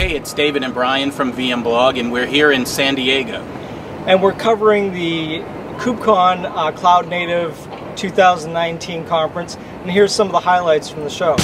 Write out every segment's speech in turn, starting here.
Hey, it's David and Brian from VMblog, and we're here in San Diego. And we're covering the KubeCon uh, Cloud Native 2019 conference, and here's some of the highlights from the show.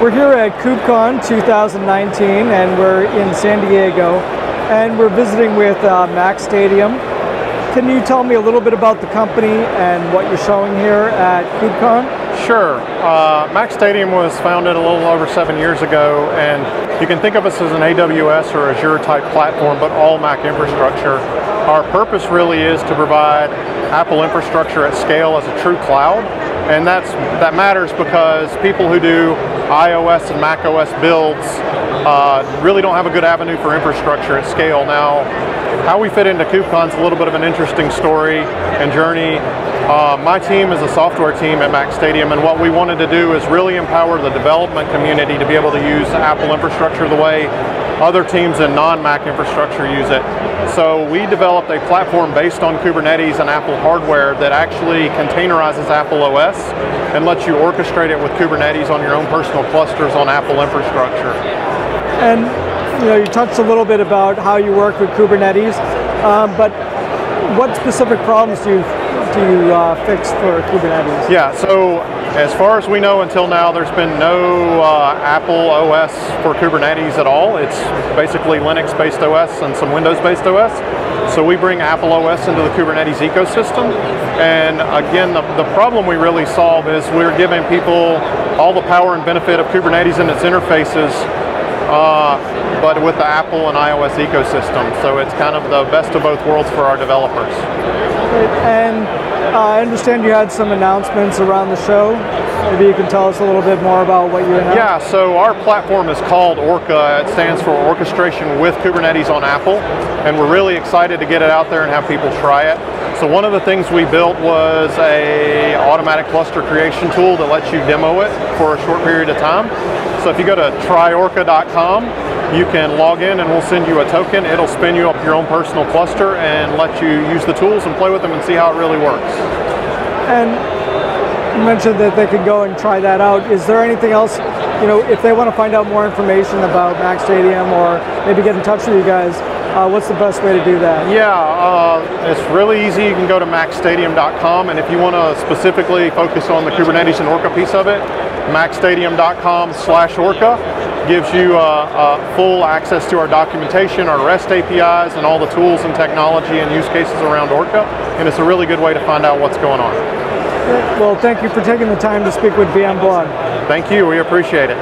We're here at KubeCon 2019 and we're in San Diego and we're visiting with uh, MacStadium. Can you tell me a little bit about the company and what you're showing here at KubeCon? Sure. Uh, MacStadium was founded a little over seven years ago and you can think of us as an AWS or Azure type platform but all Mac infrastructure. Our purpose really is to provide Apple infrastructure at scale as a true cloud and that's that matters because people who do iOS and macOS builds uh, really don't have a good avenue for infrastructure at scale. Now, how we fit into KubeCon is a little bit of an interesting story and journey. Uh, my team is a software team at MacStadium, and what we wanted to do is really empower the development community to be able to use Apple infrastructure the way other teams in non-Mac infrastructure use it. So we developed a platform based on Kubernetes and Apple hardware that actually containerizes Apple OS and lets you orchestrate it with Kubernetes on your own personal clusters on Apple infrastructure. And you know, you touched a little bit about how you work with Kubernetes, um, but what specific problems do you do you uh, fix for Kubernetes? Yeah, so as far as we know until now, there's been no uh, Apple OS for Kubernetes at all. It's basically Linux-based OS and some Windows-based OS. So we bring Apple OS into the Kubernetes ecosystem. And again, the, the problem we really solve is we're giving people all the power and benefit of Kubernetes and its interfaces uh, but with the Apple and iOS ecosystem. So it's kind of the best of both worlds for our developers. And uh, I understand you had some announcements around the show. Maybe you can tell us a little bit more about what you announced. Yeah, so our platform is called Orka. It stands for Orchestration with Kubernetes on Apple. And we're really excited to get it out there and have people try it. So one of the things we built was a automatic cluster creation tool that lets you demo it for a short period of time. So if you go to tryorca.com, you can log in and we'll send you a token. It'll spin you up your own personal cluster and let you use the tools and play with them and see how it really works. And you mentioned that they could go and try that out. Is there anything else, you know, if they want to find out more information about MacStadium or maybe get in touch with you guys, uh, what's the best way to do that? Yeah, uh, it's really easy. You can go to macstadium.com, and if you want to specifically focus on the Kubernetes and Orka piece of it, macstadium.com slash Orka gives you uh, uh, full access to our documentation, our REST APIs, and all the tools and technology and use cases around Orka, and it's a really good way to find out what's going on. Well, thank you for taking the time to speak with VMblog. Thank you. We appreciate it.